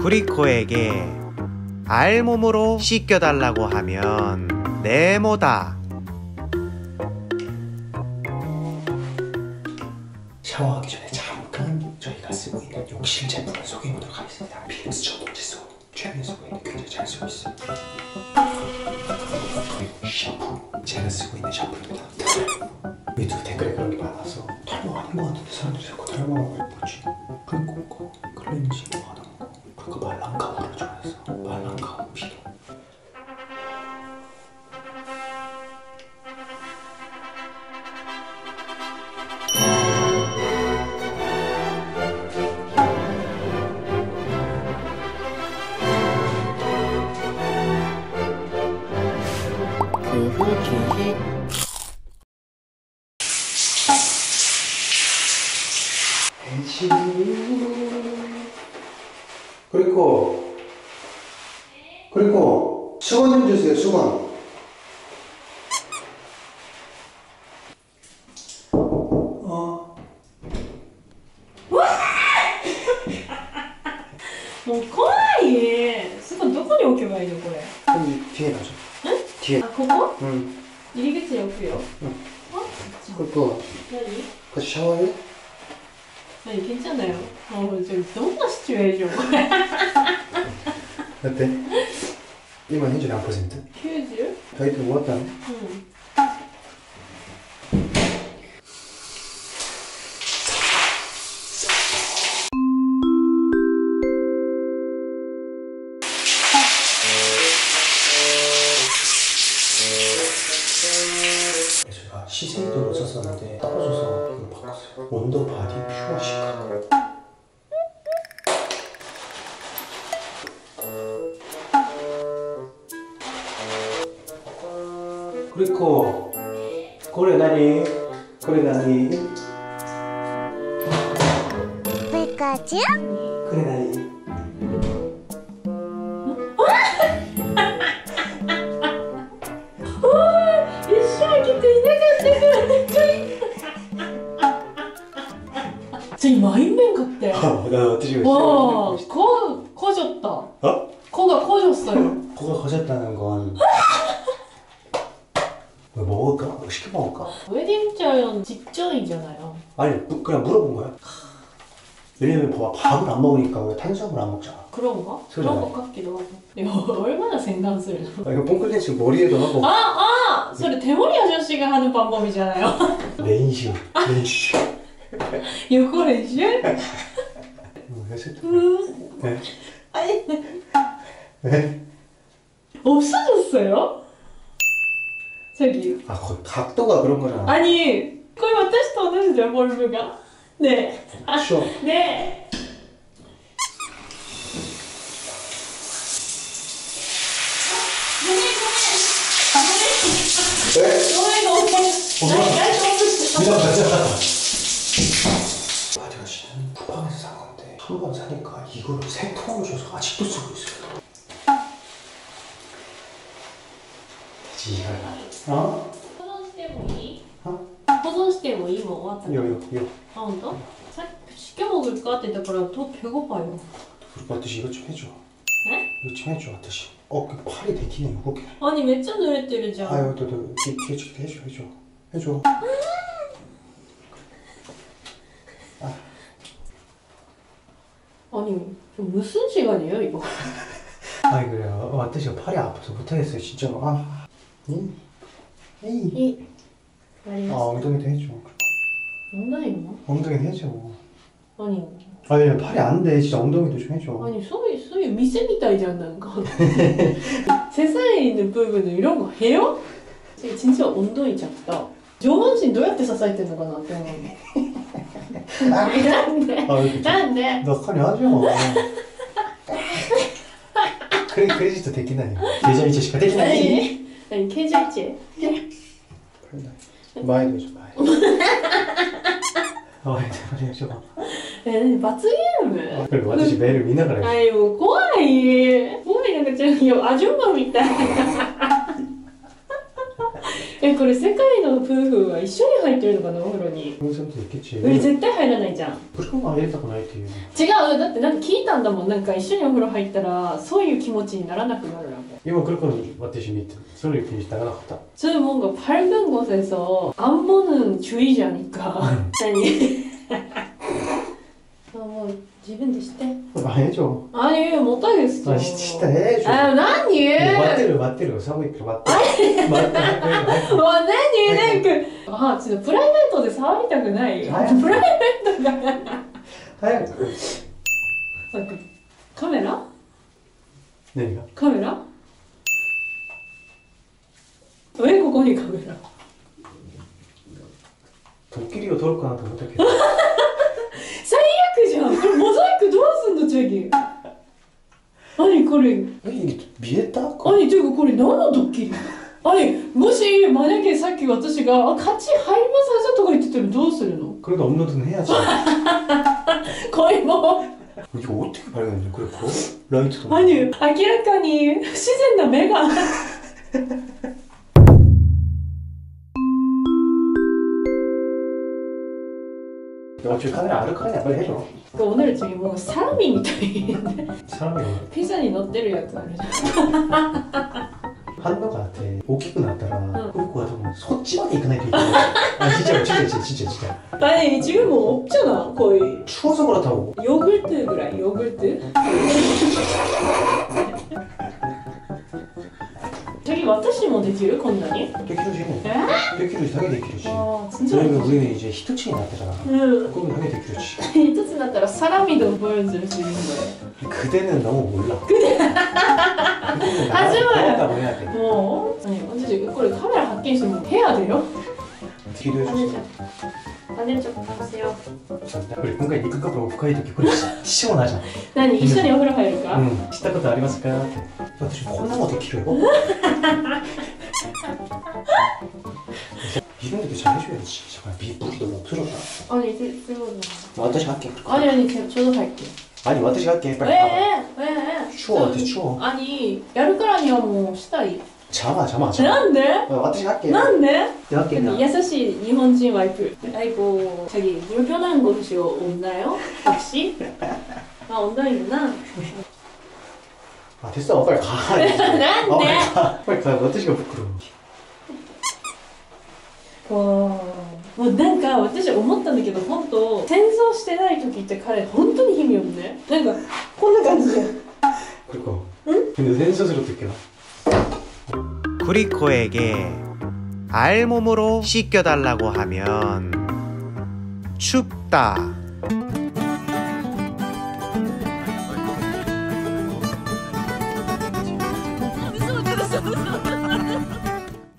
구리코에게 알몸으로 씻겨달라고 하면 네모다. 샤워하기 전에 잠깐 저희가 쓰고 있는 욕실 제품을 소개해보도록 하겠습니다. 그리고 말랑감을 좋아해서 말랑감 피로 그 리고 그리고 수건 좀 주세요 수건 어 もう怖いすぐどこに置けばいいのこれ 여기 뒤에 놔줘 뒤에 あここ 응 入り口に置くようんあじゃあ 그리고 何 같이 샤워해? 네, 괜찮아요. 어, 지금 너무 맛있죠, 해줘. 어때? 이만 해주네, 1%? 휴즈? 가이드 모았다. 응. 시세이도 넣었었는데 떨어져서 그걸 바꿨어요. 원더 바디 퓨어 시카. 그리고 これ何？ これ何？ 그까지 코가 커졌어요. 코가 커졌다는 건 뭐 먹을까? 뭐 시켜 먹을까? 웨딩 촬영 직전이잖아요. 아니 무- 그냥 물어본 거야 왜냐면 봐봐 밥을 안 먹으니까 왜 탄수화물 안 먹잖아 그런가? 그런 것 같기도 하고. 이거 얼마나 생각을. 아, 이거 뽕클렌징 머리에도 하고 아, 아! 소리 대머리 아저씨가 하는 방법이잖아요. 레인식 레인식 요거練習? 뭐 했을 때 음, 네? 아니, 네? 없어졌어요? 저기 아, 거의 각도가 그런 거잖아. 아니 그러면 테스트 안 해도 돼요 볼브가? 네 아, 쉬워. 네 네? 아, 네, 네. 어, 그냥 네, 가자. 아, 바디가 진짜 쿠팡에서 산 건데 한 번 사니까 이거를 세 통을 줘서 아직도 쓰고 있어요. 같이 일을 해. 어? 포전시대 모이. 어? 포전시대 모이 먹었잖아. 요, 요, 요. 아, 온다? 쉽게 먹을 것 같아. 그럼 더 배고파요. 그리고 아저씨 이거 좀 해줘. 네? 이거 좀 해줘, 아저씨. 어, 그 팔이 되기는 요렇게. 아니, 맥주 노래 들으죠. 아유, 너, 너, 뒤에, 뒤에 해줘, 해줘. 해줘. 아. 아. 아니, 무슨 시간이에요, 이거? 아니, 그래요. 어, 아저씨가 팔이 아파서 못하겠어요, 진짜로. 아. 이, 에이. 이, 말이 아, 엉덩이도 해줘. 장난이구나. 엉덩이도 해줘. 아니, 아니, 팔이 안 돼. 진짜 엉덩이도 좀 해줘. 아니, そういう、そういう店みたいじゃん、なんか. 세상에 있는 부분은 이런 거 해요? 진짜 엉덩이 작다. 上半身どうやって支えてんのかなって思う。なんで 아, 이렇게 좀. なんで 너 칼이 하죠. 그래, 크레지트 되기나요? 계좌 이체시가 되기나요? 何？経済値前でしょでしょえ何？罰ゲーム？私メール見ながらあもう怖い。怖いなんかちアジョバみたい。えこれ世界の夫婦は一緒に入ってるのかなお風呂に。え絶対入らないじゃん。違うだってなんか聞いたんだもん。なんか一緒にお風呂入ったらそういう気持ちにならなくなるら 이거 그럴 거는 맞듯이 밑에 소리 이렇게 나가나갔다 저 뭔가 밝은 곳에서 안 보는 주의자니까 아니 아, 뭐 지분 되시대? 아 해줘 아니 못하겠어 아 진짜 해줘 아 나니 맞대로 맞대로 사고 있기로 맞대 맞대 もう何なんかあちょっとプライベートで触りたくないよはいプライベートがなんか 하얀 カメラ 내가 カメラ ここにカメラ 도끼리가 돌을 거나 더 못했겠다 最悪じゃんこれモザイクどうすんのチャギ何これ 이게 미했다? 何ていうかこれ何のドッキリ何もし만약에さっき私が「あ勝ち入ります」とか言ってたらどうするの 그래도 업로드는 해야지 これも 이거 어떻게 발견했냐 그래 뭐? 라이트도 何明らかに不自然な目が 너 그러니까 지금 카메라 아득하냐? 빨리 해줘. 그 오늘 저기 뭔가 사람이 미た 사람이 오늘 피자니 너때를 약간 하는 것 같아. 옷 입고 나왔다가 그리고 같으면 손찌만에 입고 나니까 아 진짜 진짜 진짜 진짜 진짜. 아니 지금 뭐 없잖아 거의. 추워서 그렇다고. 요글트 그래 요글트. 선생님 언제 뒤를 건다니? 또 키로지. 에? 또 키로지. 당연히 키로지. 아 진짜. 왜냐면 우리는 이제 히트층이 났대잖아. 응. 그럼 당연히 키로지. 히트층 났더라 사람이 더 보여줄 수 있는 거예요. 그대는 너무 몰라. 그대. 하지만. 뭐 해야 돼. 어. 아니 언제 이거 카메라 밖에 있으면 해야 돼요? 뒤도 해주세요. ちゃん姉ちゃん貸せよ 우리 뭔가 이끝값으로 오프카이時これ 시원하잖아 何一緒にお風呂入るか、 응したことありますかって私こんなことできるよ 이런 것도 잘 해줘야지 잠깐 비불이 너무 없어졌다 아니 그, 그거는 와타시 할게 아니 아니 제가 저도 할게요 아니 와타시 할게 빨리 가봐 왜? 왜? 추워 와타시 추워 아니やるからにはもうした い 잠아 잠아 잠아 なんで 어, 와타시 할게 なんで 내가 할게 근데 나優しい日本人와이프 아이고 자기 불편한 곳이 없나요? 혹시? 아 온다이구나 아 됐어 빨리 가 아, 난데? 빨리 가 빨리 가 와타시가 부끄러워 もうなんか私思ったんだけど本当戦争してない時って彼本当に意味よねなんかこんな感じで 그리고 근데 센서스로 듣게나 구리코에게 알몸으로 씻겨달라고 하면 춥다